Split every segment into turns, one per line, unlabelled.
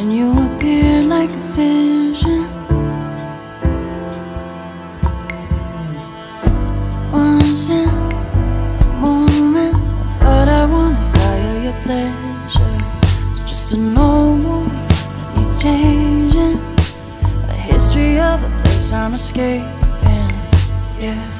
Then you appear like a vision? Once in a moment I thought I wanna buy your pleasure. It's just an old wound that needs changing. A history of a place I'm escaping. Yeah.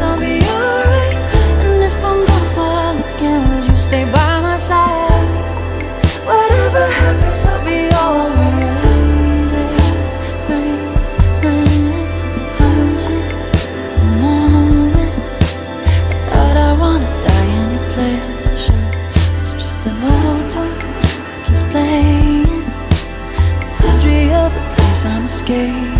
I'll be alright And if I'm gonna fall again, will you stay by my side? Whatever happens, I'll be alright Thought I pleasure It's just playing History of a place I'm escaping